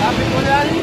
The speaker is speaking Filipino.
Happy Diwali!